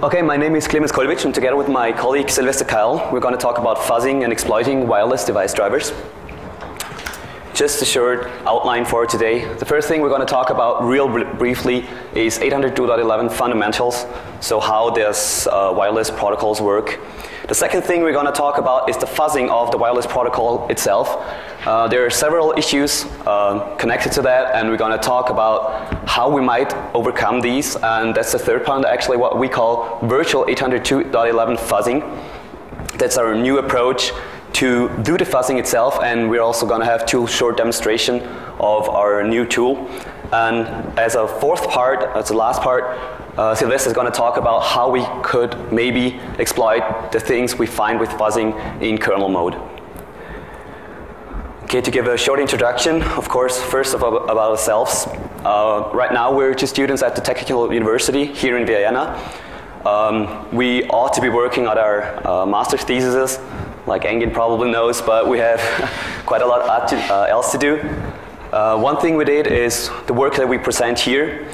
Okay, my name is Clemens Kolvic, and together with my colleague Sylvester Kyle, we're going to talk about fuzzing and exploiting wireless device drivers. Just a short outline for today. The first thing we're going to talk about real br briefly is 802.11 fundamentals, so how does uh, wireless protocols work. The second thing we're going to talk about is the fuzzing of the wireless protocol itself. Uh, there are several issues uh, connected to that, and we're going to talk about how we might overcome these. And that's the third point, actually, what we call virtual 802.11 fuzzing. That's our new approach to do the fuzzing itself, and we're also going to have two short demonstration of our new tool. And as a fourth part, as the last part, uh, Sylvester is going to talk about how we could maybe exploit the things we find with fuzzing in kernel mode. Okay, to give a short introduction, of course, first of all about ourselves. Uh, right now we're two students at the Technical University here in Vienna. Um, we ought to be working on our uh, master's theses, like Engin probably knows, but we have quite a lot uh, else to do. Uh, one thing we did is the work that we present here.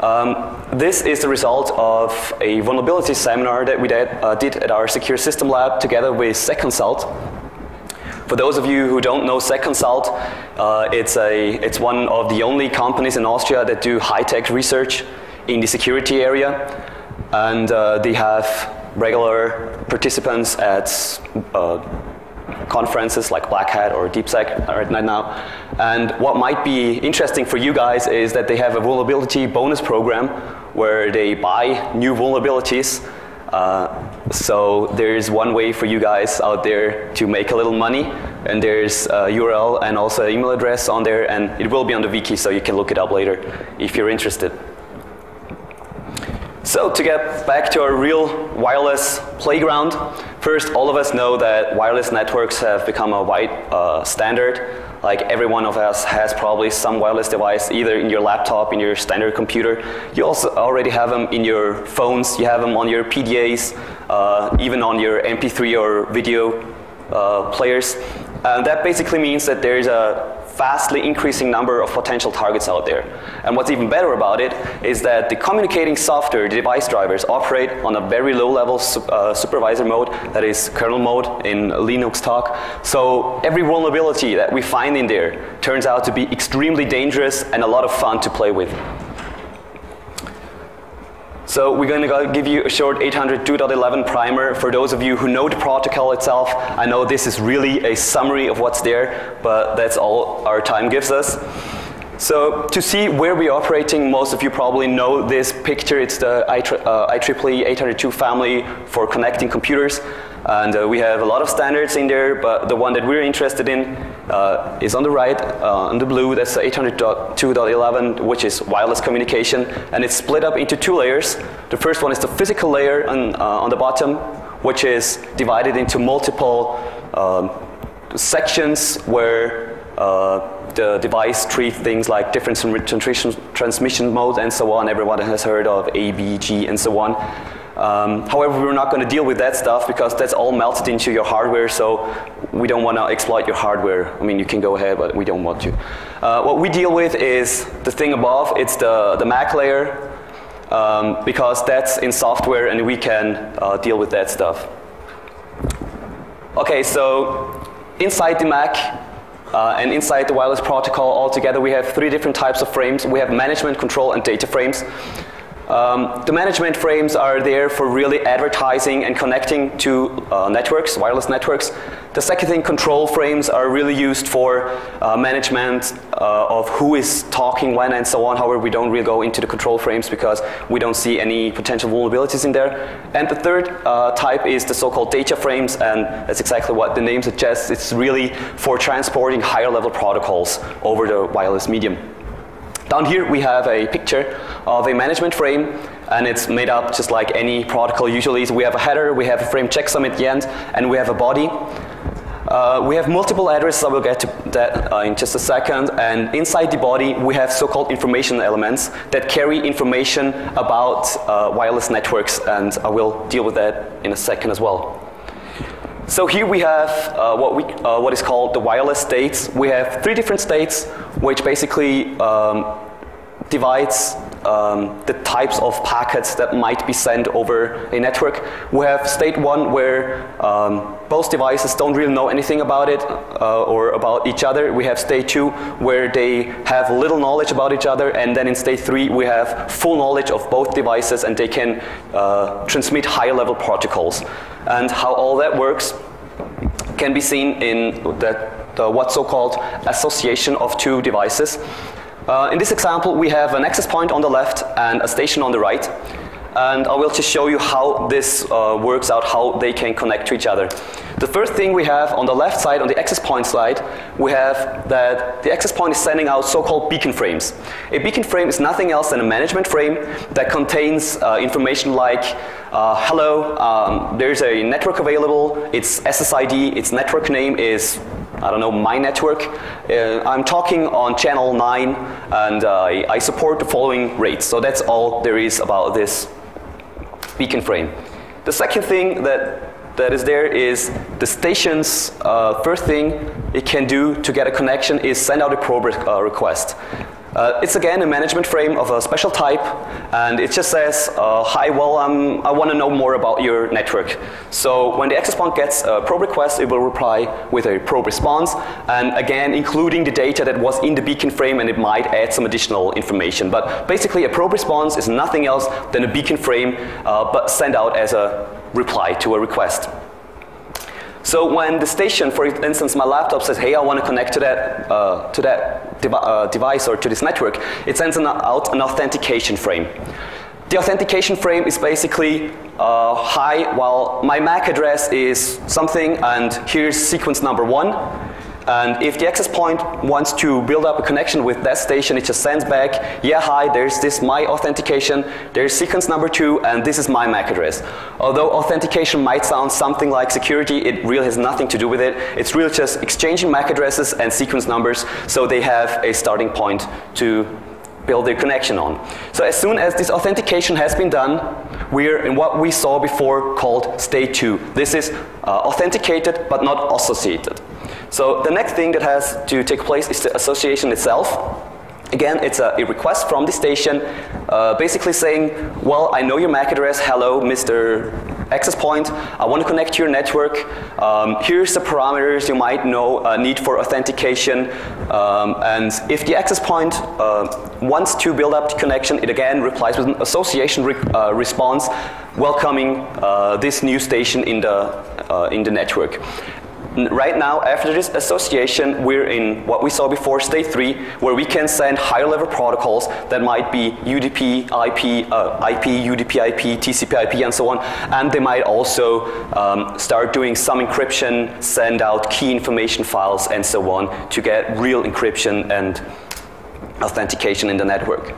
Um, this is the result of a vulnerability seminar that we did, uh, did at our secure system lab together with SecConsult. For those of you who don't know SecConsult, uh, it's, a, it's one of the only companies in Austria that do high-tech research in the security area. And uh, they have regular participants at uh, conferences like Black Hat or DeepSec right now. And what might be interesting for you guys is that they have a vulnerability bonus program where they buy new vulnerabilities. Uh, so there's one way for you guys out there to make a little money, and there's a URL and also an email address on there, and it will be on the wiki, so you can look it up later if you're interested. So to get back to our real wireless playground, first all of us know that wireless networks have become a wide uh, standard. Like every one of us has probably some wireless device either in your laptop, in your standard computer. You also already have them in your phones, you have them on your PDAs, uh, even on your MP3 or video uh, players. And that basically means that there's a vastly increasing number of potential targets out there. And what's even better about it is that the communicating software, device drivers, operate on a very low level su uh, supervisor mode, that is kernel mode in Linux talk. So every vulnerability that we find in there turns out to be extremely dangerous and a lot of fun to play with. So we're going to give you a short 802.11 primer for those of you who know the protocol itself. I know this is really a summary of what's there, but that's all our time gives us. So to see where we're operating, most of you probably know this picture. It's the IEEE 802 family for connecting computers. And uh, we have a lot of standards in there, but the one that we're interested in uh, is on the right, uh, on the blue, that's 802.11, which is wireless communication. And it's split up into two layers. The first one is the physical layer on, uh, on the bottom, which is divided into multiple um, sections where uh, the device treats things like different transmission, modes and so on. Everyone has heard of A, B, G, and so on. Um, however, we're not going to deal with that stuff because that's all melted into your hardware, so we don't want to exploit your hardware. I mean, you can go ahead, but we don't want to. Uh, what we deal with is the thing above. It's the, the MAC layer um, because that's in software and we can uh, deal with that stuff. Okay, so inside the MAC, uh, and inside the wireless protocol altogether we have three different types of frames. We have management, control, and data frames. Um, the management frames are there for really advertising and connecting to uh, networks, wireless networks. The second thing, control frames are really used for uh, management uh, of who is talking when and so on. However, we don't really go into the control frames because we don't see any potential vulnerabilities in there. And the third uh, type is the so-called data frames, and that's exactly what the name suggests. It's really for transporting higher level protocols over the wireless medium. Down here we have a picture of a management frame and it's made up just like any protocol usually. So we have a header, we have a frame checksum at the end, and we have a body. Uh, we have multiple addresses, I will get to that uh, in just a second, and inside the body we have so-called information elements that carry information about uh, wireless networks, and I will deal with that in a second as well. So here we have uh, what, we, uh, what is called the wireless states. We have three different states which basically um, divides um, the types of packets that might be sent over a network. We have state one where um, both devices don't really know anything about it uh, or about each other. We have state two where they have little knowledge about each other and then in state three we have full knowledge of both devices and they can uh, transmit higher level protocols. And how all that works can be seen in the, the what's so-called association of two devices. Uh, in this example, we have an access point on the left and a station on the right. And I will just show you how this uh, works out, how they can connect to each other. The first thing we have on the left side, on the access point slide, we have that the access point is sending out so-called beacon frames. A beacon frame is nothing else than a management frame that contains uh, information like, uh, hello, um, there's a network available, its SSID, its network name is I don't know, my network. Uh, I'm talking on channel 9 and uh, I support the following rates. So that's all there is about this beacon frame. The second thing that that is there is the station's uh, first thing it can do to get a connection is send out a probe uh, request. Uh, it's again a management frame of a special type, and it just says, uh, hi, well, um, I want to know more about your network. So when the access point gets a probe request, it will reply with a probe response, and again, including the data that was in the beacon frame, and it might add some additional information. But basically, a probe response is nothing else than a beacon frame, uh, but sent out as a reply to a request. So when the station, for instance, my laptop says, hey, I want to connect to that, uh, to that uh, device or to this network, it sends an, out an authentication frame. The authentication frame is basically, uh, hi, well, my MAC address is something, and here's sequence number one, and if the access point wants to build up a connection with that station, it just sends back, yeah, hi, there's this my authentication, there's sequence number two, and this is my MAC address. Although authentication might sound something like security, it really has nothing to do with it. It's really just exchanging MAC addresses and sequence numbers so they have a starting point to build their connection on. So as soon as this authentication has been done, we're in what we saw before called state 2. This is uh, authenticated but not associated. So the next thing that has to take place is the association itself. Again, it's a, a request from the station uh, basically saying, well, I know your MAC address, hello, Mr. Access point, I want to connect to your network. Um, here's the parameters you might know uh, need for authentication. Um, and if the access point uh, wants to build up the connection, it again replies with an association re uh, response welcoming uh, this new station in the, uh, in the network. Right now, after this association, we're in what we saw before, state three, where we can send higher level protocols that might be UDP, IP, uh, IP, UDP IP, TCP IP, and so on. And they might also um, start doing some encryption, send out key information files, and so on to get real encryption and authentication in the network.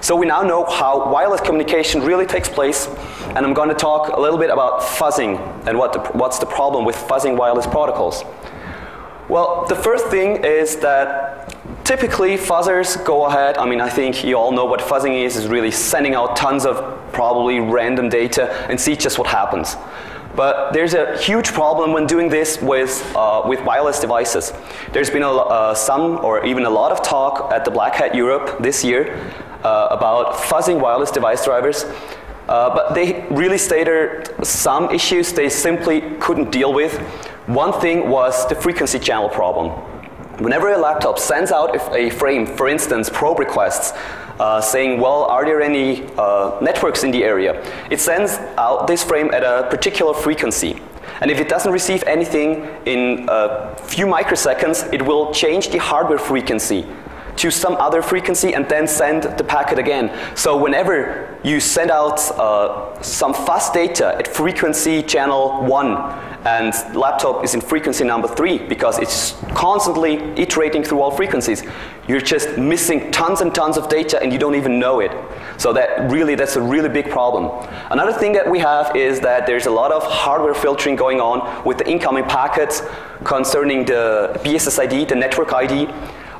So we now know how wireless communication really takes place, and I'm going to talk a little bit about fuzzing and what the, what's the problem with fuzzing wireless protocols. Well, the first thing is that typically fuzzers go ahead, I mean I think you all know what fuzzing is, is really sending out tons of probably random data and see just what happens. But there's a huge problem when doing this with, uh, with wireless devices. There's been a, uh, some or even a lot of talk at the Black Hat Europe this year uh, about fuzzing wireless device drivers. Uh, but they really stated some issues they simply couldn't deal with. One thing was the frequency channel problem. Whenever a laptop sends out a frame, for instance, probe requests, uh, saying, well, are there any uh, networks in the area? It sends out this frame at a particular frequency. And if it doesn't receive anything in a few microseconds, it will change the hardware frequency to some other frequency and then send the packet again. So whenever you send out uh, some fast data at frequency channel 1 and laptop is in frequency number 3 because it's constantly iterating through all frequencies, you're just missing tons and tons of data and you don't even know it. So that really, that's a really big problem. Another thing that we have is that there's a lot of hardware filtering going on with the incoming packets concerning the BSSID, the network ID,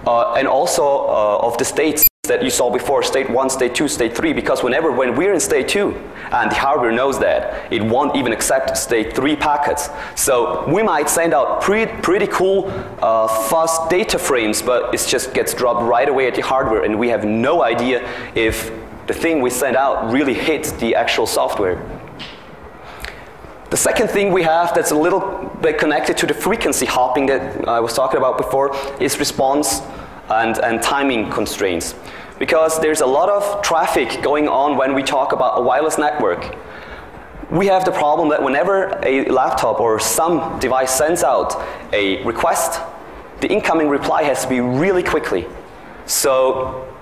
and also uh, of the states that you saw before, state 1, state 2, state 3, because whenever, when we're in state 2, and the hardware knows that, it won't even accept state 3 packets. So we might send out pretty, pretty cool uh, fast data frames, but it just gets dropped right away at the hardware, and we have no idea if the thing we send out really hits the actual software. The second thing we have that's a little bit connected to the frequency hopping that I was talking about before is response and, and timing constraints. Because there's a lot of traffic going on when we talk about a wireless network. We have the problem that whenever a laptop or some device sends out a request, the incoming reply has to be really quickly. So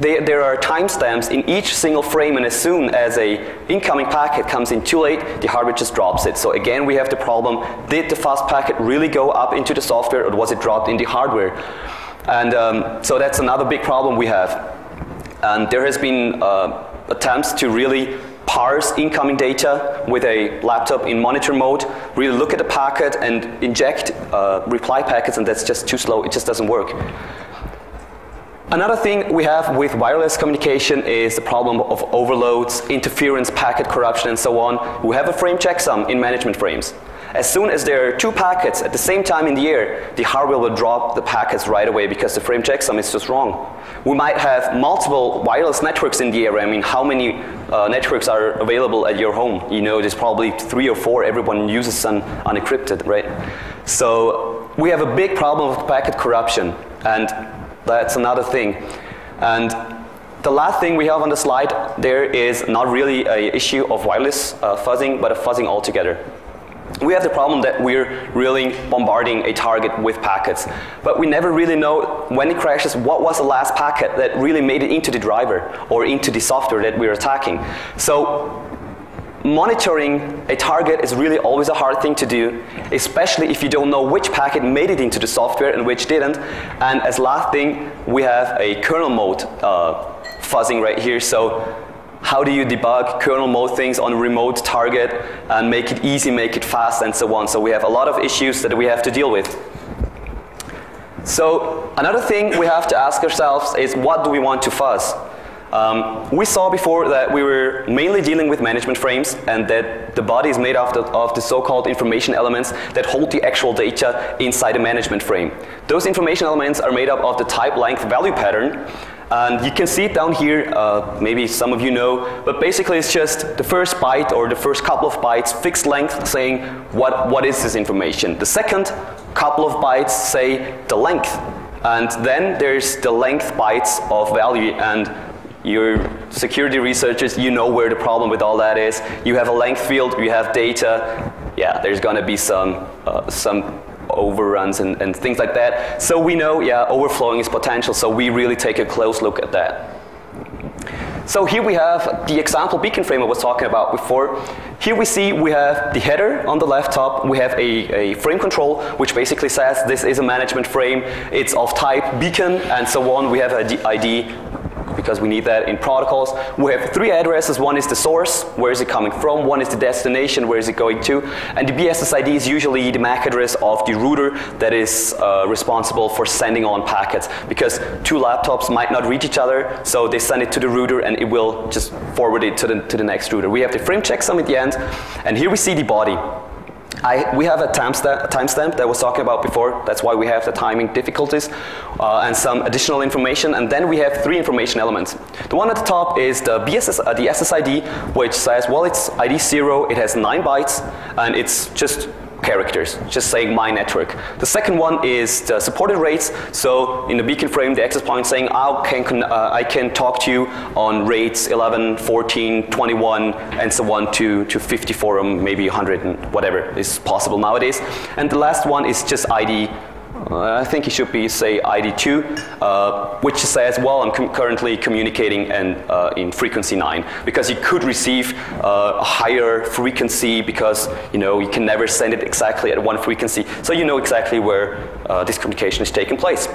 they, there are timestamps in each single frame, and as soon as a incoming packet comes in too late, the hardware just drops it. So again, we have the problem, did the fast packet really go up into the software, or was it dropped in the hardware? And um, so that's another big problem we have. And there has been uh, attempts to really parse incoming data with a laptop in monitor mode, really look at the packet and inject uh, reply packets, and that's just too slow, it just doesn't work. Another thing we have with wireless communication is the problem of overloads, interference, packet corruption, and so on. We have a frame checksum in management frames. As soon as there are two packets at the same time in the air, the hardware will drop the packets right away because the frame checksum is just wrong. We might have multiple wireless networks in the air. I mean, how many uh, networks are available at your home? You know, there's probably three or four. Everyone uses some unencrypted, right? So we have a big problem of packet corruption. And that's another thing. And the last thing we have on the slide there is not really an issue of wireless uh, fuzzing, but a fuzzing altogether. We have the problem that we're really bombarding a target with packets, but we never really know when it crashes what was the last packet that really made it into the driver or into the software that we're attacking. So monitoring a target is really always a hard thing to do, especially if you don't know which packet made it into the software and which didn't. And as last thing, we have a kernel mode uh, fuzzing right here. So how do you debug kernel mode things on a remote target and make it easy, make it fast, and so on. So we have a lot of issues that we have to deal with. So another thing we have to ask ourselves is what do we want to fuzz? Um, we saw before that we were mainly dealing with management frames and that the body is made of the, of the so-called information elements that hold the actual data inside a management frame. Those information elements are made up of the type length value pattern and you can see it down here, uh, maybe some of you know, but basically it's just the first byte or the first couple of bytes, fixed length, saying what, what is this information. The second couple of bytes say the length. And then there's the length bytes of value and you're security researchers, you know where the problem with all that is. You have a length field, you have data, yeah, there's gonna be some, uh, some overruns and, and things like that. So we know, yeah, overflowing is potential, so we really take a close look at that. So here we have the example beacon frame I was talking about before. Here we see we have the header on the left top, we have a, a frame control which basically says this is a management frame, it's of type beacon and so on. We have a ID because we need that in protocols. We have three addresses. One is the source, where is it coming from? One is the destination, where is it going to? And the BSSID is usually the MAC address of the router that is uh, responsible for sending on packets because two laptops might not reach each other, so they send it to the router and it will just forward it to the, to the next router. We have the frame checksum at the end, and here we see the body. I, we have a timestamp time that I was talking about before. That's why we have the timing difficulties uh, and some additional information. And then we have three information elements. The one at the top is the, BSS, uh, the SSID, which says, well, it's ID 0, it has 9 bytes, and it's just characters, just saying my network. The second one is the supported rates. So in the beacon frame, the access point saying I can, uh, I can talk to you on rates 11, 14, 21, and so on to, to 54 or maybe 100 and whatever is possible nowadays. And the last one is just ID I think it should be, say, ID2, uh, which says, well, I'm com currently communicating and, uh, in frequency 9, because you could receive uh, a higher frequency because, you know, you can never send it exactly at one frequency, so you know exactly where uh, this communication is taking place.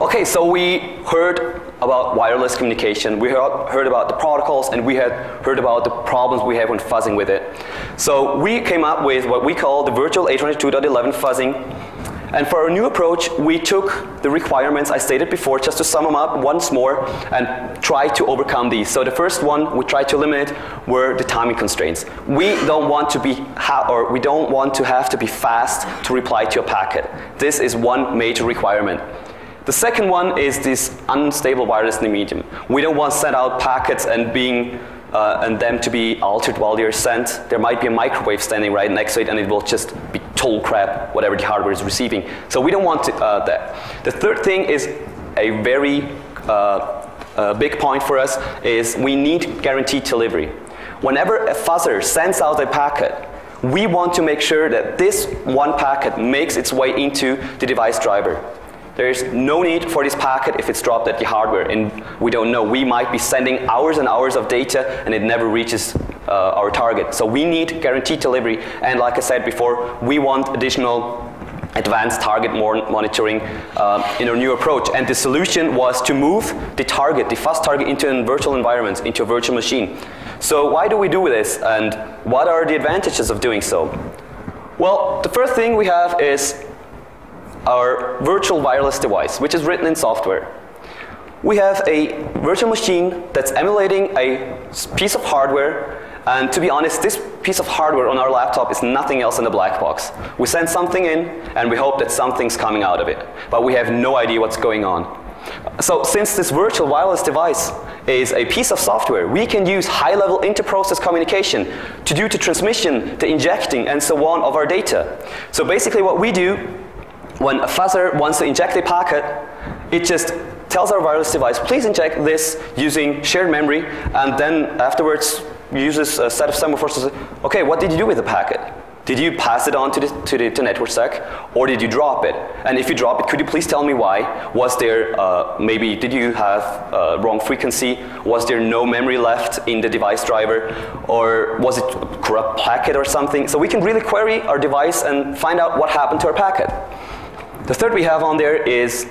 Okay, so we heard about wireless communication, we heard, heard about the protocols, and we had heard about the problems we have when fuzzing with it. So we came up with what we call the virtual 802.11 fuzzing. And for our new approach, we took the requirements I stated before just to sum them up once more and try to overcome these. So the first one we tried to eliminate were the timing constraints. We don't want to be or we don't want to have to be fast to reply to a packet. This is one major requirement. The second one is this unstable wireless medium. We don't want to send out packets and being uh, and them to be altered while they're sent. There might be a microwave standing right next to it and it will just be total crap, whatever the hardware is receiving. So we don't want to, uh, that. The third thing is a very uh, uh big point for us is we need guaranteed delivery. Whenever a fuzzer sends out a packet, we want to make sure that this one packet makes its way into the device driver. There is no need for this packet if it's dropped at the hardware and we don't know. We might be sending hours and hours of data and it never reaches uh, our target. So we need guaranteed delivery and like I said before, we want additional advanced target monitoring uh, in our new approach. And the solution was to move the target, the fast target into a virtual environment, into a virtual machine. So why do we do this and what are the advantages of doing so? Well, the first thing we have is our virtual wireless device, which is written in software. We have a virtual machine that's emulating a piece of hardware and to be honest, this piece of hardware on our laptop is nothing else than a black box. We send something in and we hope that something's coming out of it, but we have no idea what's going on. So since this virtual wireless device is a piece of software, we can use high-level inter-process communication to do the transmission, the injecting, and so on of our data. So basically what we do when a fuzzer wants to inject a packet, it just tells our wireless device, please inject this using shared memory, and then afterwards uses a set of semaphores to say, okay, what did you do with the packet? Did you pass it on to the, to the to network stack, or did you drop it? And if you drop it, could you please tell me why? Was there, uh, maybe, did you have uh, wrong frequency? Was there no memory left in the device driver? Or was it a corrupt packet or something? So we can really query our device and find out what happened to our packet. The third we have on there is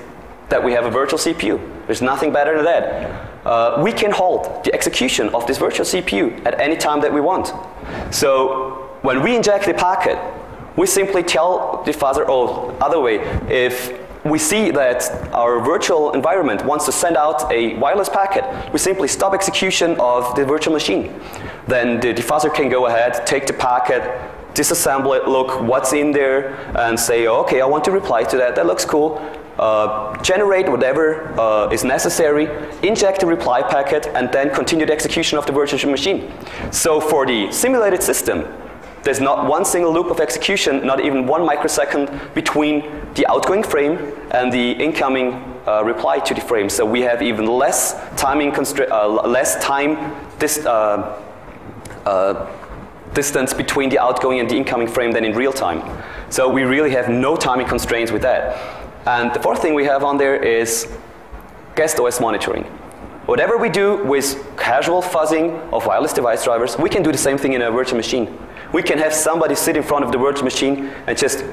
that we have a virtual CPU. There's nothing better than that. Uh, we can halt the execution of this virtual CPU at any time that we want. So when we inject the packet, we simply tell the fuzzer, oh, other way, if we see that our virtual environment wants to send out a wireless packet, we simply stop execution of the virtual machine. Then the fuzzer can go ahead, take the packet, disassemble it, look what's in there, and say, okay, I want to reply to that, that looks cool. Uh, generate whatever uh, is necessary, inject the reply packet, and then continue the execution of the virtual machine. So for the simulated system, there's not one single loop of execution, not even one microsecond between the outgoing frame and the incoming uh, reply to the frame. So we have even less timing uh, less time this uh, uh distance between the outgoing and the incoming frame than in real time. So we really have no timing constraints with that. And the fourth thing we have on there is guest OS monitoring. Whatever we do with casual fuzzing of wireless device drivers, we can do the same thing in a virtual machine. We can have somebody sit in front of the virtual machine and just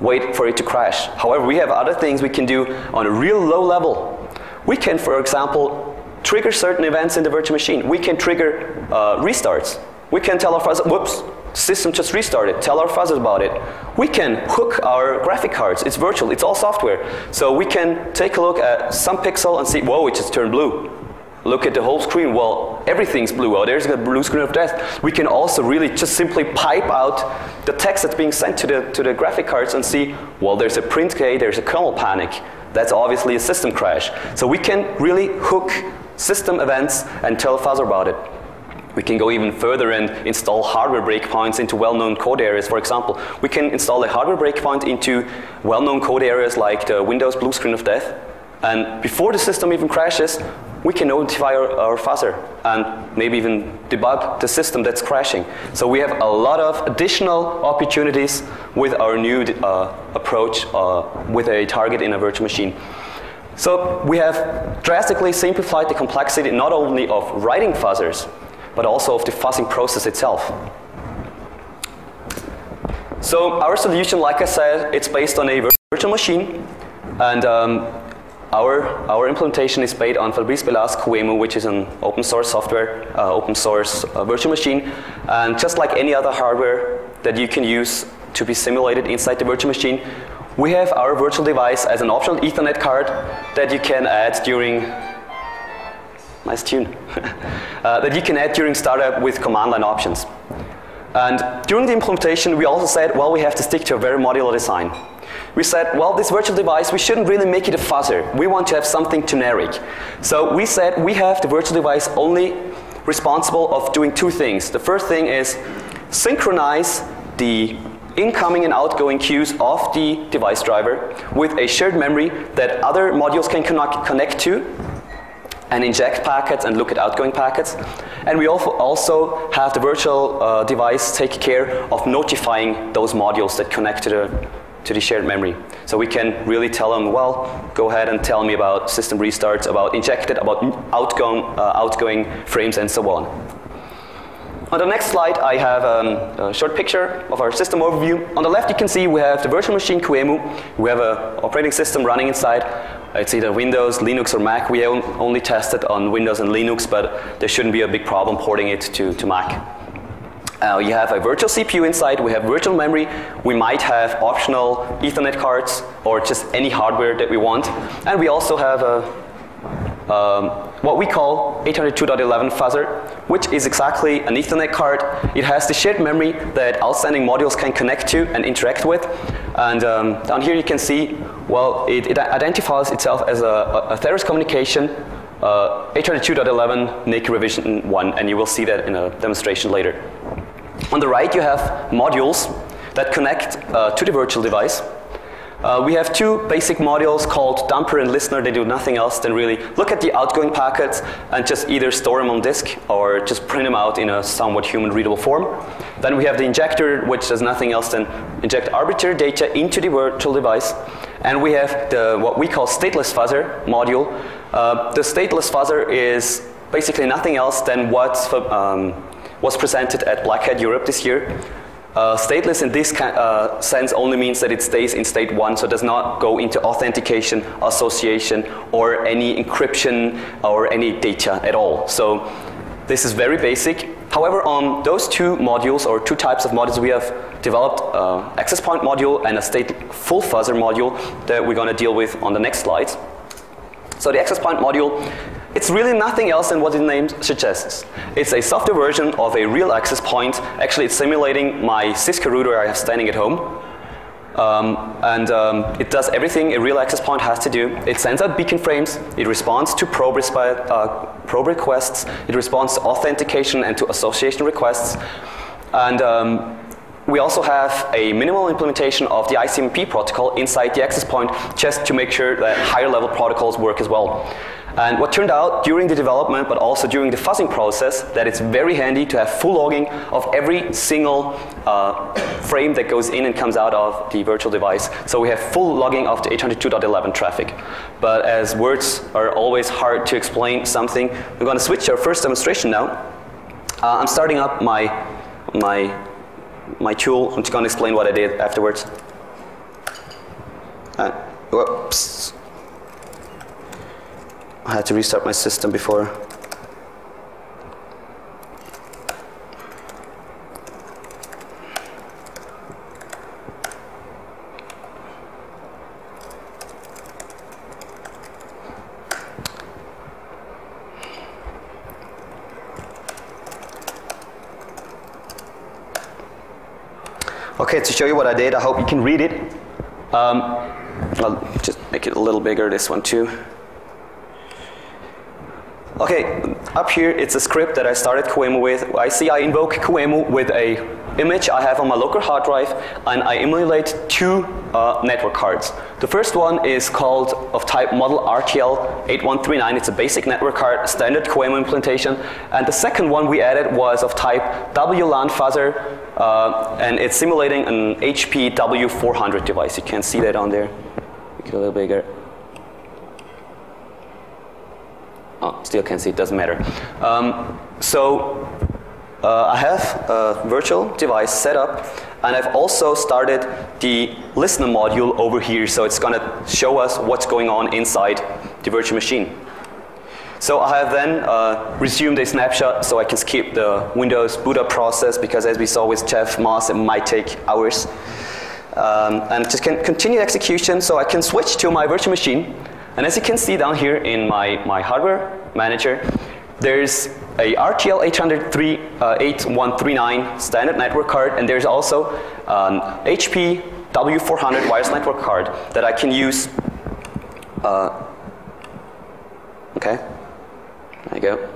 wait for it to crash. However, we have other things we can do on a real low level. We can, for example, trigger certain events in the virtual machine. We can trigger uh, restarts. We can tell our fuzzer, whoops, system just restarted, tell our fuzzers about it. We can hook our graphic cards, it's virtual, it's all software. So we can take a look at some pixel and see, whoa, it just turned blue. Look at the whole screen, well, everything's blue, oh, there's a blue screen of death. We can also really just simply pipe out the text that's being sent to the, to the graphic cards and see, well, there's a print K, there's a kernel panic. That's obviously a system crash. So we can really hook system events and tell fuzzer about it. We can go even further and install hardware breakpoints into well-known code areas. For example, we can install a hardware breakpoint into well-known code areas like the Windows blue screen of death. And before the system even crashes, we can notify our, our fuzzer and maybe even debug the system that's crashing. So we have a lot of additional opportunities with our new uh, approach uh, with a target in a virtual machine. So we have drastically simplified the complexity not only of writing fuzzers, but also of the fuzzing process itself. So our solution, like I said, it's based on a virtual machine, and um, our, our implementation is based on Fabrice Belas Kuemu, which is an open source software, uh, open source uh, virtual machine, and just like any other hardware that you can use to be simulated inside the virtual machine, we have our virtual device as an optional Ethernet card that you can add during nice tune, uh, that you can add during startup with command line options. And during the implementation, we also said, well, we have to stick to a very modular design. We said, well, this virtual device, we shouldn't really make it a fuzzer. We want to have something generic. So we said we have the virtual device only responsible of doing two things. The first thing is synchronize the incoming and outgoing queues of the device driver with a shared memory that other modules can connect to and inject packets and look at outgoing packets. And we also have the virtual uh, device take care of notifying those modules that connect to the, to the shared memory. So we can really tell them, well, go ahead and tell me about system restarts, about injected, about outgoing, uh, outgoing frames, and so on. On the next slide, I have um, a short picture of our system overview. On the left, you can see we have the virtual machine QEMU. We have an operating system running inside. It's either Windows, Linux, or Mac. We only tested on Windows and Linux, but there shouldn't be a big problem porting it to, to Mac. Uh, you have a virtual CPU inside, we have virtual memory, we might have optional Ethernet cards or just any hardware that we want. And we also have a, um, what we call 802.11 fuzzer, which is exactly an Ethernet card. It has the shared memory that outstanding modules can connect to and interact with. And um, down here you can see, well, it, it identifies itself as a, a, a communication uh, 802.11 NIC revision 1, and you will see that in a demonstration later. On the right, you have modules that connect uh, to the virtual device. Uh, we have two basic modules called dumper and listener. They do nothing else than really look at the outgoing packets and just either store them on disk or just print them out in a somewhat human readable form. Then we have the injector, which does nothing else than inject arbitrary data into the virtual device. And we have the what we call stateless fuzzer module. Uh, the stateless fuzzer is basically nothing else than what um, was presented at Black Hat Europe this year. Uh, stateless in this uh, sense only means that it stays in state one, so does not go into authentication, association, or any encryption or any data at all. So this is very basic. However, on those two modules or two types of modules, we have developed uh, access point module and a state full fuzzer module that we're going to deal with on the next slides. So the access point module it's really nothing else than what the name suggests. It's a software version of a real access point. Actually, it's simulating my Cisco router I have standing at home. Um, and um, it does everything a real access point has to do. It sends out beacon frames, it responds to probe, uh, probe requests, it responds to authentication and to association requests. And um, we also have a minimal implementation of the ICMP protocol inside the access point just to make sure that higher level protocols work as well. And what turned out during the development, but also during the fuzzing process, that it's very handy to have full logging of every single uh, frame that goes in and comes out of the virtual device. So we have full logging of the 802.11 traffic. But as words are always hard to explain something, we're going to switch our first demonstration now. Uh, I'm starting up my, my, my tool. I'm just going to explain what I did afterwards. Uh, whoops. I had to restart my system before. Okay, to show you what I did, I hope you can read it. Um, I'll just make it a little bigger, this one too. Okay, up here it's a script that I started QEMU with. I see I invoke QEMU with a image I have on my local hard drive and I emulate two uh, network cards. The first one is called of type model RTL 8139. It's a basic network card, standard QEMU implementation. And the second one we added was of type WLAN fuzzer uh, and it's simulating an HP W400 device. You can see that on there. Make it a little bigger. Oh, still can see, it doesn't matter. Um, so uh, I have a virtual device set up and I've also started the listener module over here so it's going to show us what's going on inside the virtual machine. So I have then uh, resumed a snapshot so I can skip the Windows boot up process because as we saw with Jeff Moss it might take hours. Um, and just can continue execution so I can switch to my virtual machine and as you can see down here in my, my hardware manager, there's a RTL 803, uh, 8139 standard network card, and there's also an HP W400 wireless network card that I can use. Uh, okay, there you go.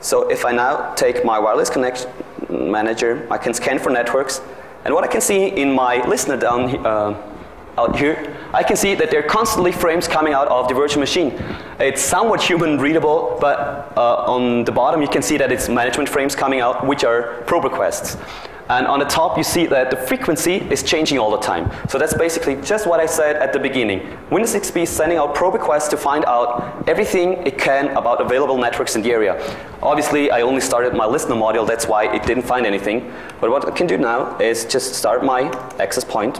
So if I now take my wireless connection manager, I can scan for networks, and what I can see in my listener down uh, out here, I can see that there are constantly frames coming out of the virtual machine. It's somewhat human readable, but uh, on the bottom you can see that it's management frames coming out, which are probe requests. And on the top you see that the frequency is changing all the time. So that's basically just what I said at the beginning. Windows XP is sending out probe requests to find out everything it can about available networks in the area. Obviously I only started my listener module, that's why it didn't find anything. But what I can do now is just start my access point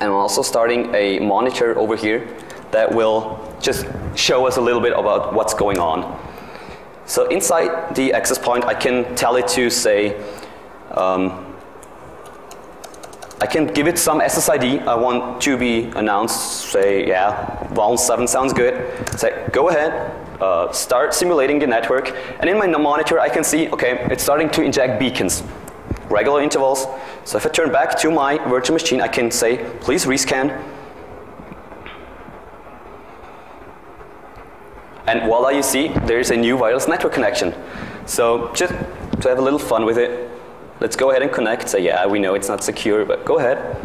and I'm also starting a monitor over here that will just show us a little bit about what's going on. So inside the access point, I can tell it to say, um, I can give it some SSID I want to be announced, say, yeah, Vol 7 sounds good. Say, go ahead, uh, start simulating the network, and in my monitor I can see, okay, it's starting to inject beacons regular intervals. So if I turn back to my virtual machine, I can say, please rescan. And voila, you see, there's a new wireless network connection. So just to have a little fun with it, let's go ahead and connect. Say, yeah, we know it's not secure, but go ahead.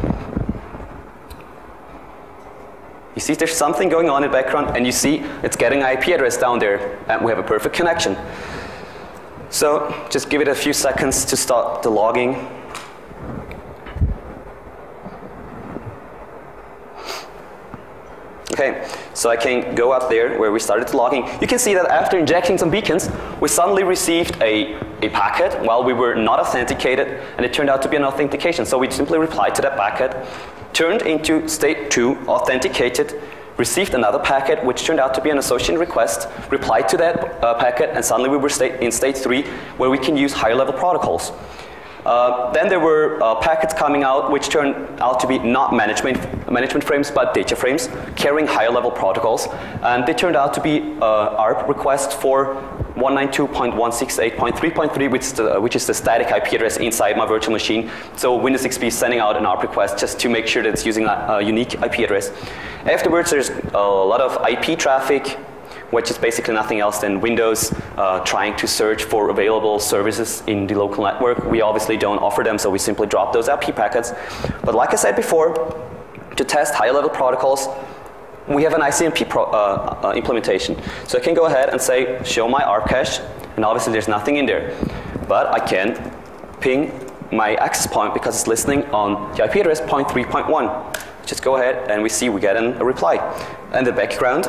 You see there's something going on in the background, and you see it's getting IP address down there, and we have a perfect connection. So just give it a few seconds to start the logging. Okay, so I can go up there where we started logging. You can see that after injecting some beacons, we suddenly received a, a packet while we were not authenticated, and it turned out to be an authentication. So we simply replied to that packet, turned into state 2, authenticated, received another packet which turned out to be an association request, replied to that uh, packet, and suddenly we were state in state three where we can use higher level protocols. Uh, then there were uh, packets coming out which turned out to be not management, management frames but data frames carrying higher level protocols and they turned out to be uh, ARP requests for 192.168.3.3 which, which is the static IP address inside my virtual machine. So Windows XP is sending out an ARP request just to make sure that it's using a, a unique IP address. Afterwards there's a lot of IP traffic which is basically nothing else than Windows uh, trying to search for available services in the local network. We obviously don't offer them, so we simply drop those IP packets. But like I said before, to test higher level protocols, we have an ICMP pro, uh, uh, implementation. So I can go ahead and say, show my ARP cache, and obviously there's nothing in there. But I can ping my access point because it's listening on the IP address 0.3.1. Just go ahead and we see we get an, a reply. And the background,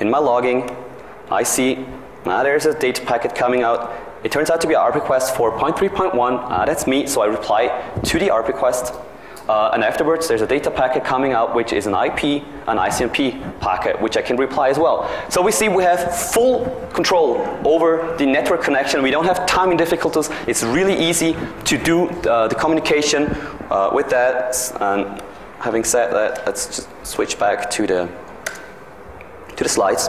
in my logging, I see ah, there's a data packet coming out. It turns out to be an ARP request for 0.3.1. Ah, that's me, so I reply to the ARP request. Uh, and afterwards, there's a data packet coming out, which is an IP, an ICMP packet, which I can reply as well. So we see we have full control over the network connection. We don't have timing difficulties. It's really easy to do uh, the communication uh, with that. And having said that, let's just switch back to the to the slides.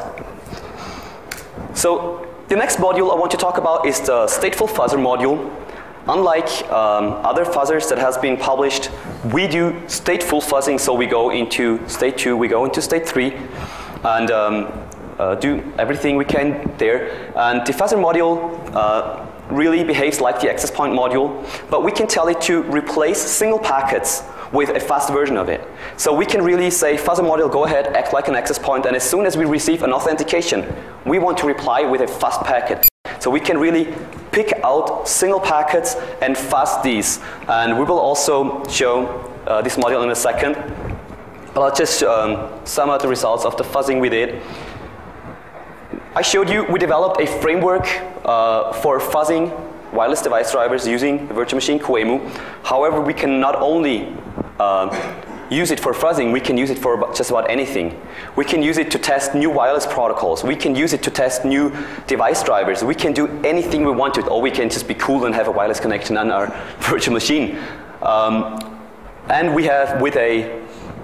So the next module I want to talk about is the stateful fuzzer module. Unlike um, other fuzzers that has been published, we do stateful fuzzing, so we go into state 2, we go into state 3, and um, uh, do everything we can there. And the fuzzer module uh, really behaves like the access point module, but we can tell it to replace single packets with a fast version of it. So we can really say, fuzzer module, go ahead, act like an access point, and as soon as we receive an authentication, we want to reply with a fast packet. So we can really pick out single packets and fuzz these. And we will also show uh, this module in a second. But I'll just um, sum up the results of the fuzzing we did. I showed you we developed a framework uh, for fuzzing wireless device drivers using the virtual machine QEMU. However, we can not only uh, use it for fuzzing, we can use it for just about anything. We can use it to test new wireless protocols. We can use it to test new device drivers. We can do anything we want to it, or we can just be cool and have a wireless connection on our virtual machine. Um, and we have, with a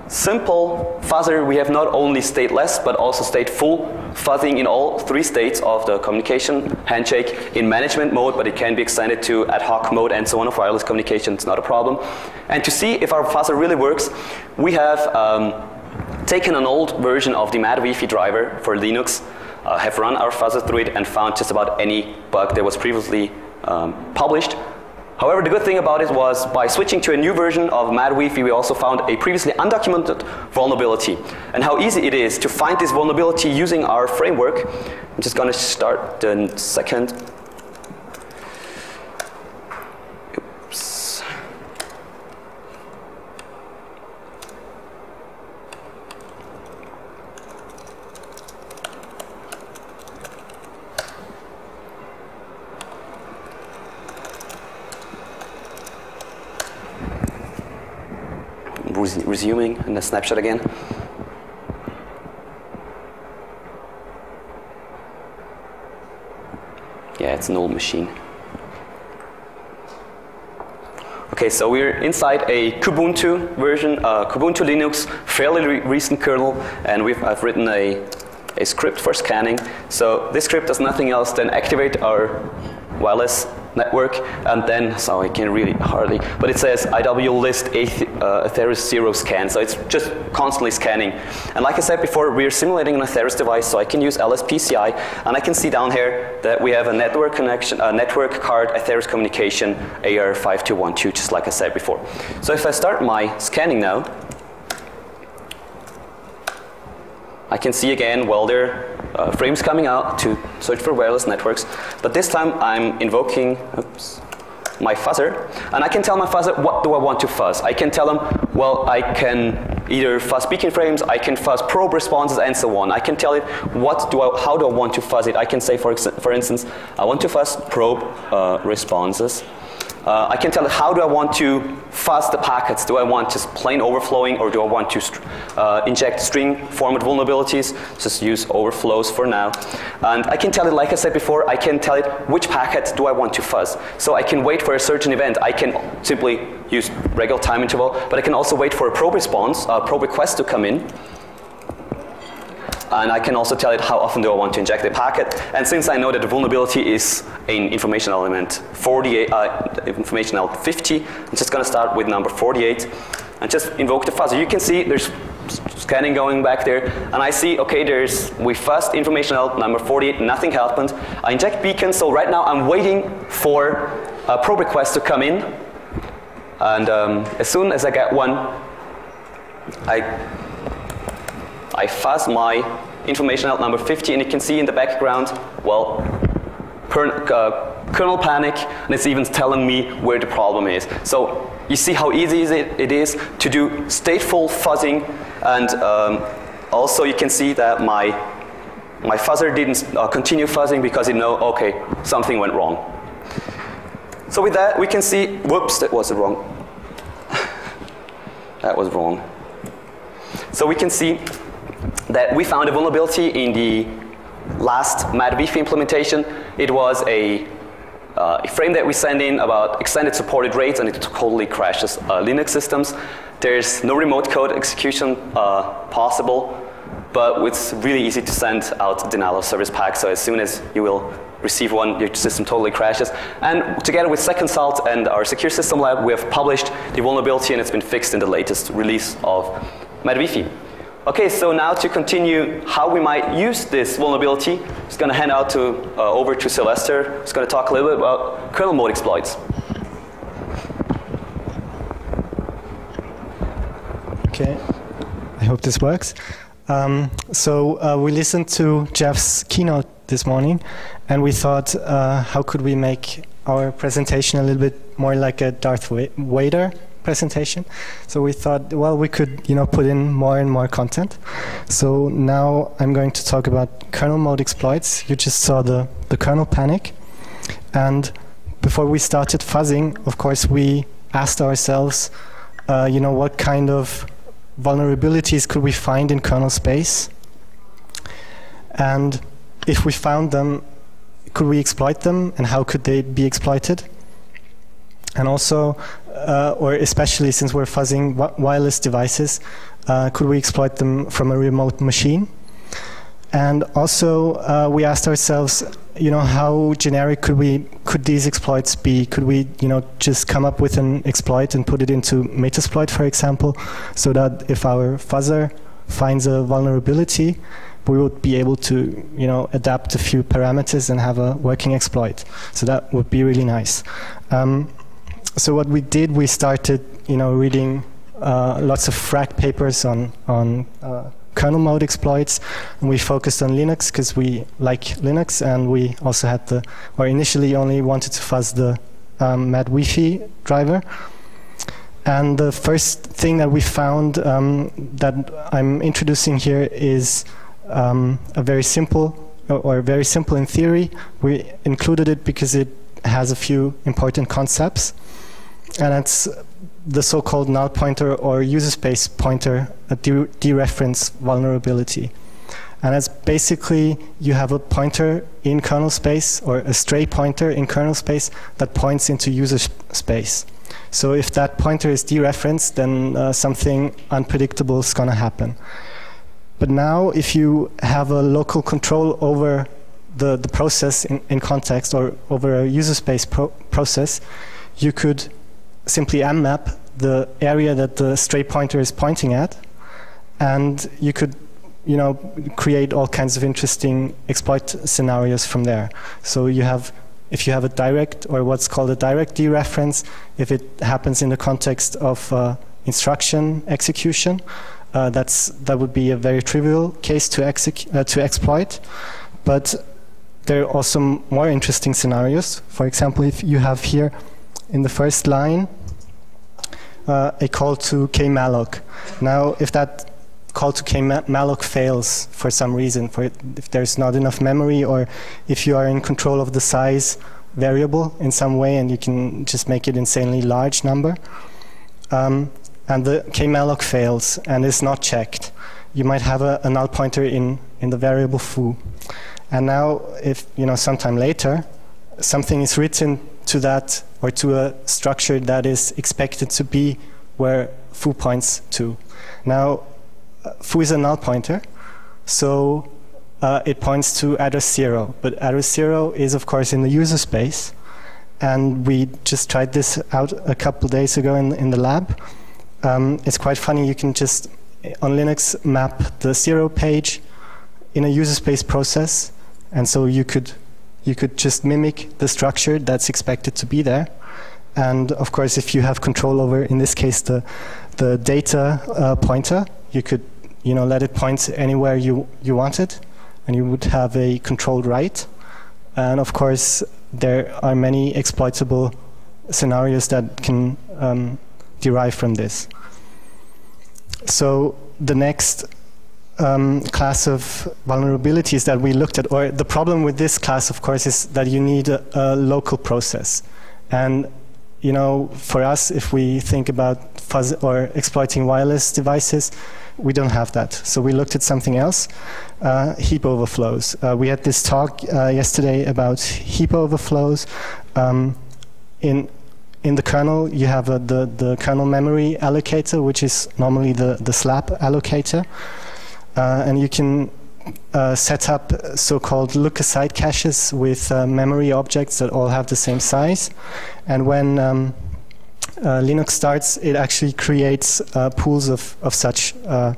simple fuzzer, we have not only stateless but also stateful fuzzing in all three states of the communication handshake in management mode, but it can be extended to ad hoc mode and so on of wireless communication, it's not a problem. And to see if our fuzzer really works, we have um, taken an old version of the MadWiFi driver for Linux, uh, have run our fuzzer through it and found just about any bug that was previously um, published. However, the good thing about it was by switching to a new version of MadWiFi, we also found a previously undocumented vulnerability and how easy it is to find this vulnerability using our framework. I'm just going to start the second resuming in the snapshot again. Yeah, it's an old machine. Okay, so we're inside a Kubuntu version, uh, Kubuntu Linux, fairly re recent kernel, and we've, I've written a, a script for scanning. So this script does nothing else than activate our wireless network, and then, so I can really hardly, but it says IW list uh, zero scan, so it's just constantly scanning. And like I said before, we're simulating an Atheris device, so I can use LSPCI, and I can see down here that we have a network connection, a network card Atheris communication AR5212, just like I said before. So if I start my scanning now, I can see again, well, there uh, frames coming out to search for wireless networks. But this time I'm invoking oops, my fuzzer, and I can tell my fuzzer what do I want to fuzz. I can tell him, well, I can either fuzz beacon frames, I can fuzz probe responses, and so on. I can tell it what do I, how do I want to fuzz it. I can say, for, for instance, I want to fuzz probe uh, responses. Uh, I can tell it how do I want to fuzz the packets. Do I want just plain overflowing or do I want to uh, inject string format vulnerabilities? Just use overflows for now. And I can tell it, like I said before, I can tell it which packet do I want to fuzz. So I can wait for a certain event. I can simply use regular time interval, but I can also wait for a probe response, a probe request to come in. And I can also tell it how often do I want to inject a packet. And since I know that the vulnerability is an information element 48, uh, information element 50, I'm just going to start with number 48 and just invoke the fuzzer. You can see there's scanning going back there, and I see, okay, there's, we first information element number 48, nothing happened. I inject beacon, so right now I'm waiting for a probe request to come in, and um, as soon as I get one, I I fuzz my information element number 50 and you can see in the background, well, uh, kernel panic and it's even telling me where the problem is. So you see how easy it is to do stateful fuzzing and um, also you can see that my, my fuzzer didn't uh, continue fuzzing because it know, okay, something went wrong. So with that we can see, whoops, that was wrong. that was wrong. So we can see that we found a vulnerability in the last MadWiFi implementation. It was a, uh, a, frame that we send in about extended supported rates and it totally crashes uh, Linux systems. There's no remote code execution uh, possible, but it's really easy to send out denial of service packs. So as soon as you will receive one, your system totally crashes. And together with Second Salt and our secure system lab, we have published the vulnerability and it's been fixed in the latest release of MadWiFi. Okay, so now to continue how we might use this vulnerability, I'm just going to hand out to, uh, over to Sylvester. He's going to talk a little bit about kernel mode exploits. Okay, I hope this works. Um, so uh, we listened to Jeff's keynote this morning, and we thought, uh, how could we make our presentation a little bit more like a Darth Vader presentation. So we thought, well, we could, you know, put in more and more content. So now I'm going to talk about kernel mode exploits. You just saw the, the kernel panic. And before we started fuzzing, of course, we asked ourselves, uh, you know, what kind of vulnerabilities could we find in kernel space? And if we found them, could we exploit them and how could they be exploited? And also, uh, or especially since we're fuzzing wireless devices, Uh, could we exploit them from a remote machine? And also, uh, we asked ourselves, you know, how generic could we could these exploits be? Could we, you know, just come up with an exploit and put it into Metasploit, for example, so that if our fuzzer finds a vulnerability, we would be able to, you know, adapt a few parameters and have a working exploit. So that would be really nice. Um, so what we did, we started, you know, reading uh, lots of FRAC papers on on uh, kernel mode exploits, and we focused on Linux because we like Linux, and we also had the, or initially only wanted to fuzz the um, Mad Wi-Fi driver. And the first thing that we found um, that I'm introducing here is um, a very simple, or very simple in theory. We included it because it has a few important concepts, and it's the so-called null pointer or user space pointer dereference vulnerability. And it's basically you have a pointer in kernel space or a stray pointer in kernel space that points into user space. So if that pointer is dereferenced, then uh, something unpredictable is going to happen. But now if you have a local control over the, the process in, in context or over a user space pro process, you could simply mmap the area that the stray pointer is pointing at, and you could you know, create all kinds of interesting exploit scenarios from there. So you have, if you have a direct or what's called a direct dereference, if it happens in the context of uh, instruction execution, uh, that's that would be a very trivial case to uh, to exploit. But there are also more interesting scenarios. For example, if you have here in the first line uh, a call to kmalloc. Now, if that call to kmalloc fails for some reason, for if there's not enough memory or if you are in control of the size variable in some way and you can just make it insanely large number, um, and the kmalloc fails and is not checked, you might have a, a null pointer in, in the variable foo. And now, if you know, sometime later, something is written to that or to a structure that is expected to be where foo points to. Now, uh, foo is a null pointer, so uh, it points to address zero. But address zero is, of course, in the user space. And we just tried this out a couple days ago in, in the lab. Um, it's quite funny. You can just, on Linux, map the zero page in a user space process. And so you could you could just mimic the structure that's expected to be there. And of course, if you have control over, in this case, the, the data uh, pointer, you could you know, let it point anywhere you, you want it, and you would have a controlled write. And of course, there are many exploitable scenarios that can um, derive from this. So the next um, class of vulnerabilities that we looked at, or the problem with this class, of course, is that you need a, a local process. And, you know, for us, if we think about fuzz or exploiting wireless devices, we don't have that. So we looked at something else, uh, heap overflows. Uh, we had this talk uh, yesterday about heap overflows. Um, in in the kernel, you have the, the kernel memory allocator, which is normally the, the slab allocator. Uh, and you can uh, set up so-called look-aside caches with uh, memory objects that all have the same size. And when um, uh, Linux starts, it actually creates uh, pools of, of such uh,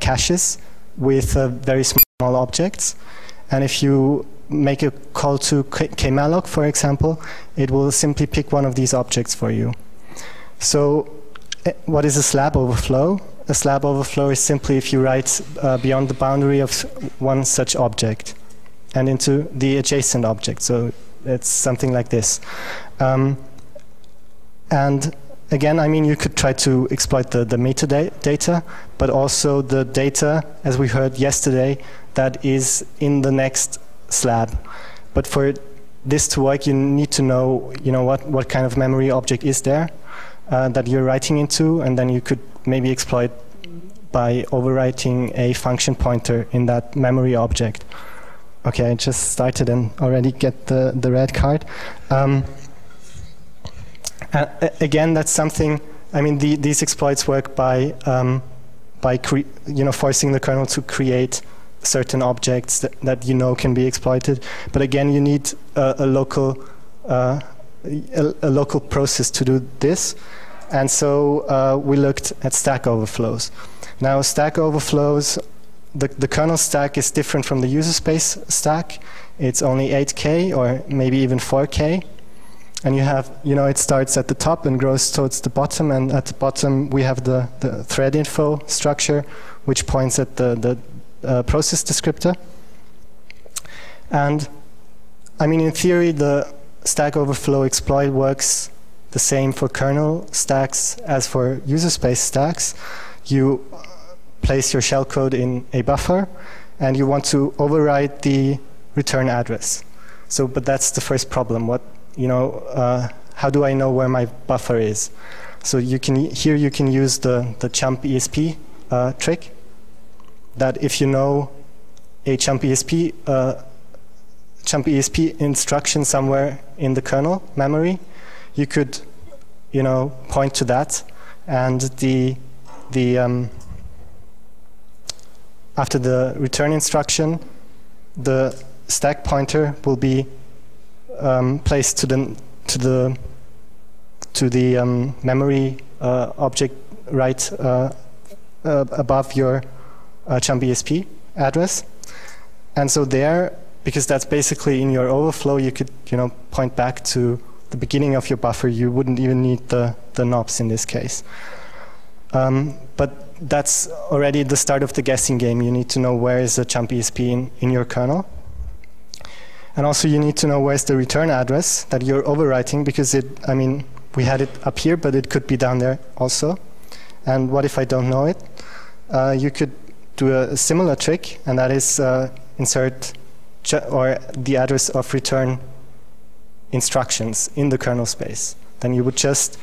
caches with very small objects. And if you make a call to kmalloc, for example, it will simply pick one of these objects for you. So what is a slab overflow? A slab overflow is simply if you write uh, beyond the boundary of one such object and into the adjacent object. So it's something like this. Um, and again, I mean, you could try to exploit the, the metadata, but also the data, as we heard yesterday, that is in the next slab. But for this to work, you need to know, you know, what, what kind of memory object is there uh, that you're writing into, and then you could maybe exploit by overwriting a function pointer in that memory object. Okay, I just started and already get the, the red card. Um, uh, again, that's something, I mean, the, these exploits work by um, by you know forcing the kernel to create certain objects that, that you know can be exploited. But again, you need a, a local uh, a, a, local process to do this. And so uh, we looked at stack overflows. Now, stack overflows, the, the kernel stack is different from the user space stack. It's only 8K or maybe even 4K. And you have, you know, it starts at the top and grows towards the bottom. And at the bottom, we have the, the thread info structure, which points at the, the uh, process descriptor. And I mean, in theory, the Stack Overflow exploit works the same for kernel stacks as for user space stacks. You place your shellcode in a buffer, and you want to override the return address. So, but that's the first problem. What you know, uh, how do I know where my buffer is? So you can here you can use the the chump ESP uh, trick. That if you know a chump ESP uh, chump ESP instruction somewhere in the kernel memory, you could, you know, point to that, and the the um, after the return instruction, the stack pointer will be um, placed to the to the to the um, memory uh, object right uh, uh, above your uh, ESP address, and so there because that's basically in your overflow, you could you know point back to the beginning of your buffer. You wouldn't even need the, the knobs in this case. Um, but that's already the start of the guessing game. You need to know where is the chump ESP in, in your kernel. And also you need to know where's the return address that you're overwriting because it, I mean, we had it up here, but it could be down there also. And what if I don't know it? Uh, you could do a, a, similar trick, and that is uh, insert or the address of return instructions in the kernel space. Then you would just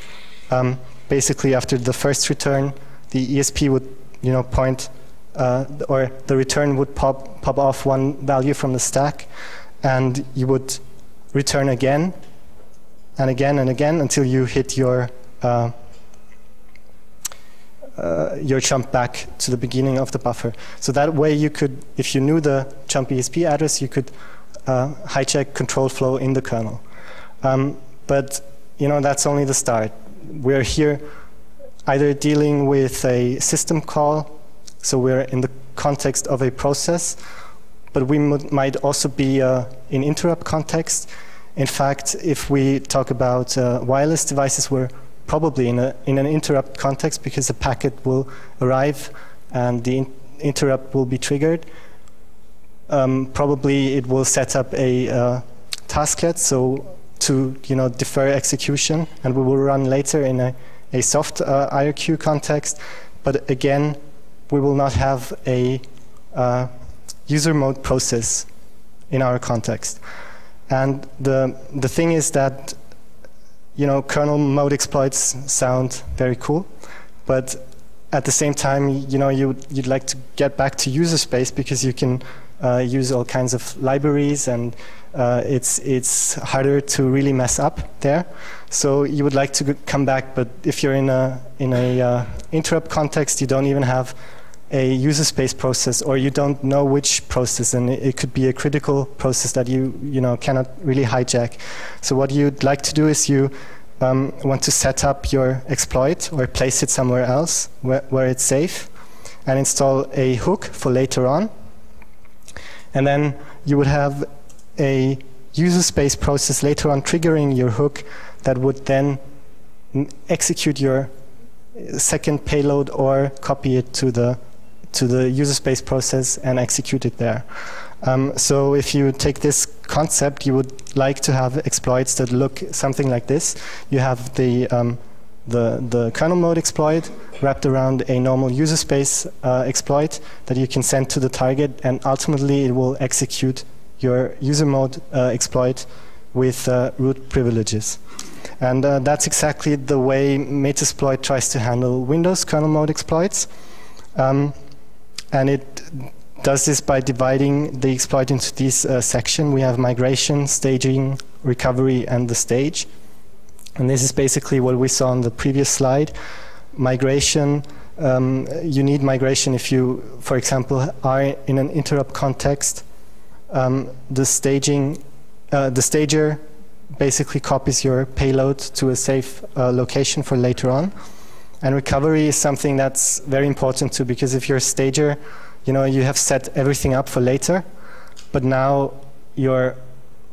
um, basically after the first return, the ESP would you know point uh, or the return would pop pop off one value from the stack, and you would return again and again and again until you hit your uh, uh, your chump back to the beginning of the buffer. So that way you could, if you knew the jump ESP address, you could uh, hijack control flow in the kernel. Um, but you know that's only the start. We're here either dealing with a system call, so we're in the context of a process, but we might also be uh, in interrupt context. In fact, if we talk about uh, wireless devices, we're probably in, a, in an interrupt context because a packet will arrive and the in interrupt will be triggered. Um, probably it will set up a uh, tasklet so to you know defer execution and we will run later in a, a soft uh, IRQ context. But again we will not have a uh, user mode process in our context. And the the thing is that you know, kernel mode exploits sound very cool, but at the same time, you know, you, would like to get back to user space because you can uh, use all kinds of libraries and uh, it's, it's harder to really mess up there. So you would like to come back, but if you're in a, in a uh, interrupt context, you don't even have a user space process or you don't know which process and it, could be a critical process that you you know cannot really hijack so what you'd like to do is you um, want to set up your exploit or place it somewhere else where, where it's safe and install a hook for later on and then you would have a user space process later on triggering your hook that would then execute your second payload or copy it to the to the user space process and execute it there. Um, so if you take this concept, you would like to have exploits that look something like this. You have the um, the, the kernel mode exploit wrapped around a normal user space uh, exploit that you can send to the target, and ultimately it will execute your user mode uh, exploit with uh, root privileges. And uh, that's exactly the way Metasploit tries to handle Windows kernel mode exploits. Um, and it does this by dividing the exploit into these uh, sections. We have migration, staging, recovery, and the stage. And this is basically what we saw on the previous slide. Migration um, you need migration if you, for example, are in an interrupt context. Um, the staging, uh, the stager basically copies your payload to a safe uh, location for later on. And recovery is something that's very important too, because if you're a stager, you know, you have set everything up for later, but now your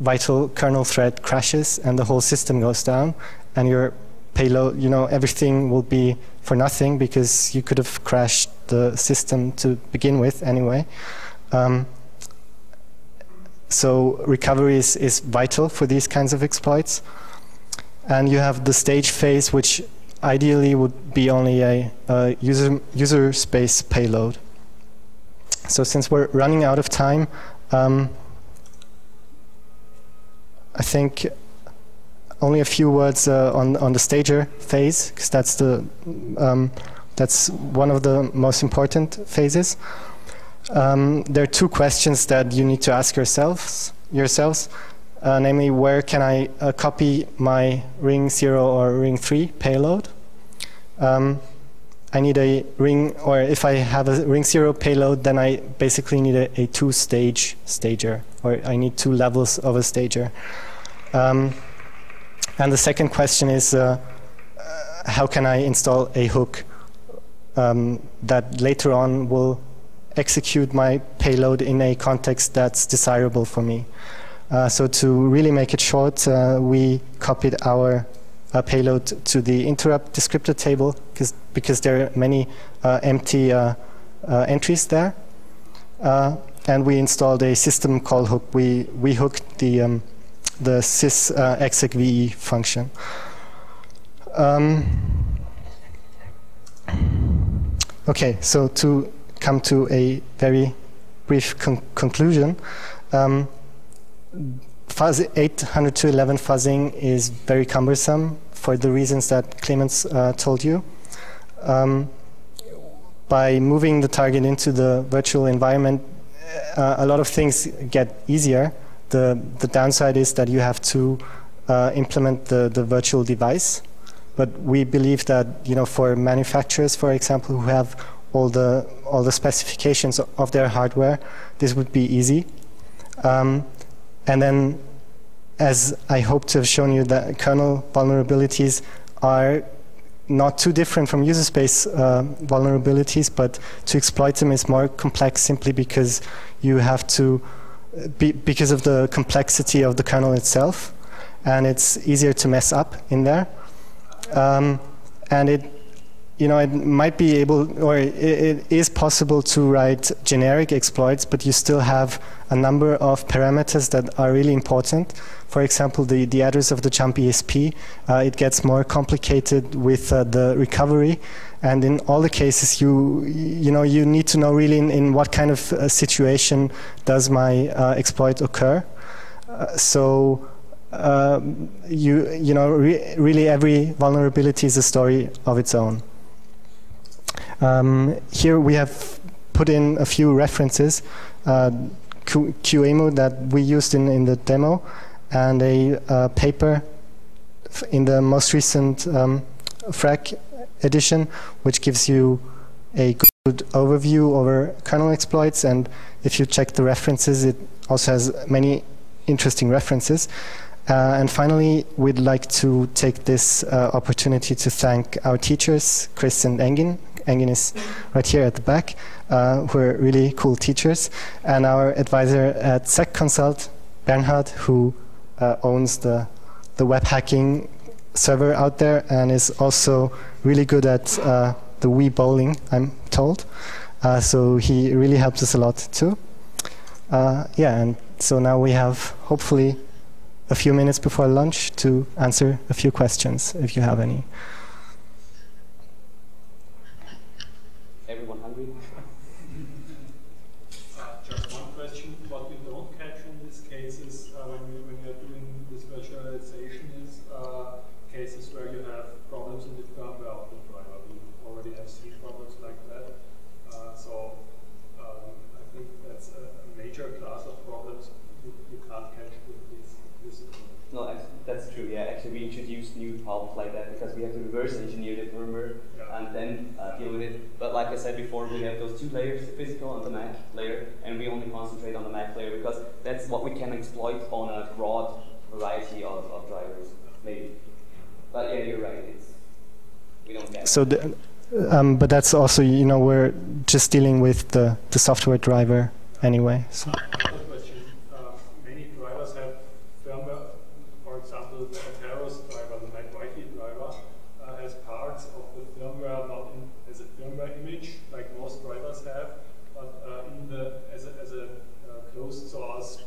vital kernel thread crashes and the whole system goes down, and your payload, you know, everything will be for nothing because you could have crashed the system to begin with anyway. Um, so recovery is, is vital for these kinds of exploits. And you have the stage phase, which ideally would be only a, a user, user space payload. So since we're running out of time, um, I think only a few words uh, on on the stager phase, because that's the um, that's one of the most important phases. Um, there are two questions that you need to ask yourselves yourselves, uh, namely, where can I uh, copy my ring zero or ring three payload? Um, I need a ring, or if I have a ring zero payload, then I basically need a, a two-stage stager, or I need two levels of a stager. Um, and the second question is, uh, uh, how can I install a hook um, that later on will execute my payload in a context that's desirable for me? Uh, so to really make it short, uh, we copied our uh, payload to the interrupt descriptor table because there are many uh, empty uh, uh, entries there. and we installed a system call hook. We, we hooked the, um, the sys exec VE function. Um, okay, so to come to a very brief con conclusion, um, fuzz 802.11 fuzzing is very cumbersome for the reasons that Clemens uh, told you. Um, by moving the target into the virtual environment, uh, a lot of things get easier. The, the downside is that you have to uh, implement the, the virtual device. But we believe that you know, for manufacturers, for example, who have all the, all the specifications of their hardware, this would be easy. Um, and then, as I hope to have shown you, that kernel vulnerabilities are not too different from user space uh, vulnerabilities, but to exploit them is more complex simply because you have to, be, because of the complexity of the kernel itself, and it's easier to mess up in there. Um, and it you know, it might be able, or it, it is possible to write generic exploits, but you still have a number of parameters that are really important. For example, the, the address of the jump ESP, uh, it gets more complicated with uh, the recovery. And in all the cases, you, you know, you need to know really in, in what kind of uh, situation does my uh, exploit occur. Uh, so, um, you, you know, re really every vulnerability is a story of its own. Um, here we have put in a few references, uh, QEMU that we used in, in the demo, and a uh, paper in the most recent um, FRAC edition, which gives you a good overview over kernel exploits. And if you check the references, it also has many interesting references. Uh, and finally, we'd like to take this uh, opportunity to thank our teachers, Chris and Engin, Engin right here at the back, uh, who are really cool teachers, and our advisor at SecConsult, Bernhard, who uh, owns the, the web hacking server out there and is also really good at uh, the Wii bowling, I'm told. Uh, so he really helps us a lot too. Uh, yeah, and so now we have hopefully a few minutes before lunch to answer a few questions if you have any. mean, uh, just one question. What we don't catch in these cases uh, when, we, when we are doing this virtualization is uh, cases where you have problems in the firmware of the driver. We already have seen problems like that. Uh, so um, I think that's a, major class of problems you, you can't catch with this, this. No, I true. Yeah, actually, we introduced new problems like that because we have to reverse engineer the firmware Yeah. and then uh, deal with it. But like I said before, we have those two layers, the physical and the Mac layer, and we only concentrate on the Mac layer because that's what we can exploit on a broad variety of, of drivers, maybe. But yeah, you're right. It's we don't get. So, the, um, but that's also you know we're just dealing with the the software driver anyway. So. Another question. Uh, many drivers have firmware, for example, the Atheros driver, the MacWifey driver, uh, has parts of the firmware not in, as a firmware image, like most drivers have, but uh, in the as a, as a uh, closed source.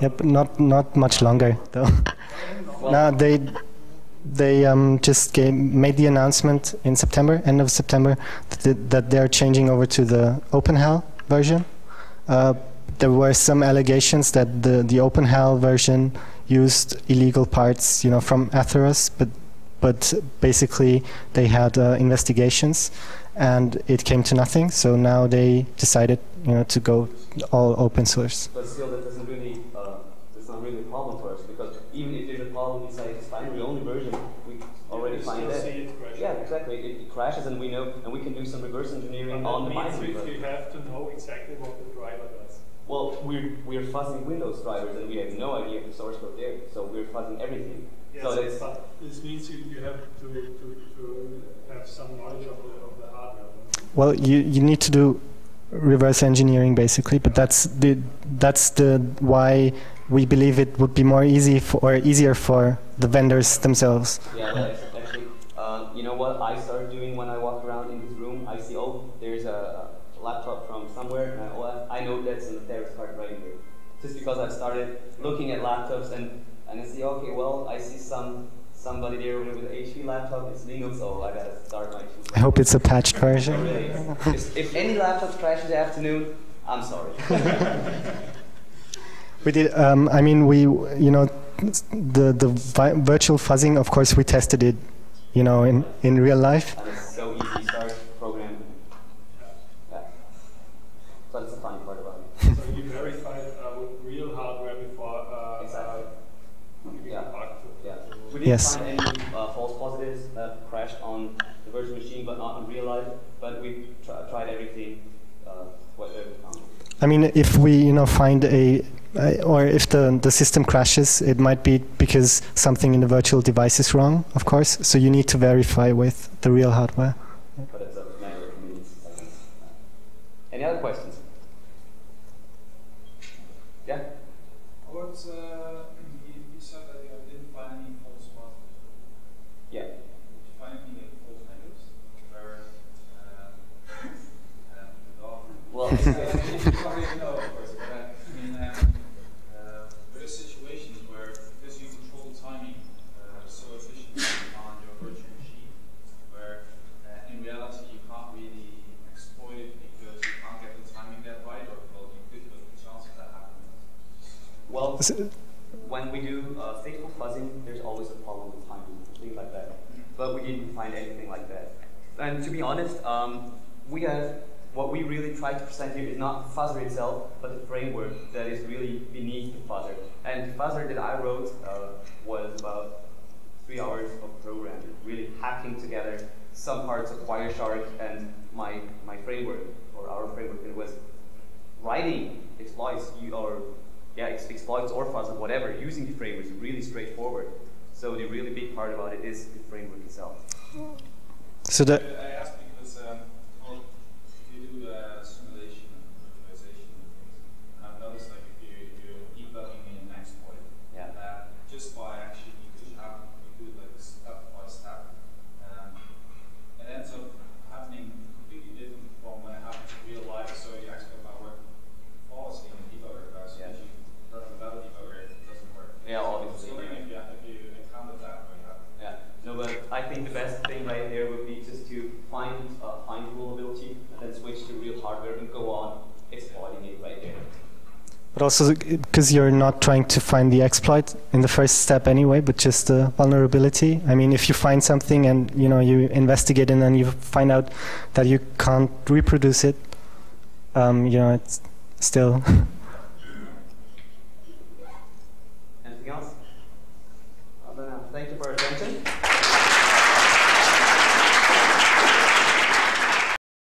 But not not much longer though. Well, no, they they um, just gave, made the announcement in September, end of September, that, that they're changing over to the OpenHAL version. Uh, there were some allegations that the the OpenHAL version used illegal parts, you know, from Atheros, but but basically they had uh, investigations, and it came to nothing. So now they decided, you know, to go all open source. But still, that doesn't really, uh, that's not really a problem for us because even if there's a problem inside this binary-only version, we already find that. it. Yeah, exactly. It, it crashes, and we know, and we can do some reverse engineering on the that means binary. if version. you have to know exactly what the driver does. Well, we're we're fuzzing Windows drivers, and we have no idea of the source code there, so we're fuzzing everything. Yes, so that's but this means you, you have to, to, to have some knowledge of the, of the hardware. Well, you, you need to do reverse engineering basically, but that's the that's the why we believe it would be more easy for, or easier for the vendors themselves. Yeah, that's actually, uh, you know what I started doing when I walk around in this room? I see, oh, there's a, a laptop from somewhere, and I, oh, I know that's an Atheros card right here. Just because I've started looking at laptops and, and I see, okay, well, I see some somebody there with an HP laptop, it's Linux, so I gotta start my I hope it's a patched version. If, if any laptop crashes this afternoon, I'm sorry. We did. Um, I mean, we you know the the vi- virtual fuzzing. Of course, we tested it, you know, in in real life. and it's so easy to start programming. Yeah. So that's the funny part about it. So you verified uh, with real hardware before uh, Exactly. uh, giving Yeah. a bug to Yeah. To- We didn't Yes. find any uh, false positives that crashed on the virtual machine, but not in real life. But we tr- tried everything, uh. I mean, if we you know find a uh, or if the the system crashes, it might be because something in the virtual device is wrong. Of course, so you need to verify with the real hardware. But it's a matter of minutes, seconds. Any other questions? Yeah. What, uh, you, you said that you didn't find any false positives. Yeah. Did you find any false negatives? Where, uh, um, well, Well, you already know, of course, but uh, I mean, um, uh, there is situations where, because you control the timing uh, so efficiently on your virtual machine, where uh, in reality you can't really exploit it because you can't get the timing that right, or well, you could, but the chance of that happening well, S- when we do uh, stateful fuzzing, there's always a problem with timing, things like that. But we didn't find anything like that. And to be honest, um, we have what we really try to present here is not fuzzer itself, but the framework that is really beneath the fuzzer. And the fuzzer that I wrote uh, was about three hours of programming, really hacking together some parts of Wireshark and my my framework or our framework. It was writing exploits you, or yeah ex- exploits or fuzzer whatever using the framework is really straightforward. So the really big part about it is the framework itself. So the But also because you're not trying to find the exploit in the first step anyway, but just the vulnerability. I mean, if you find something and you know you investigate and then you find out that you can't reproduce it, um, you know, it's still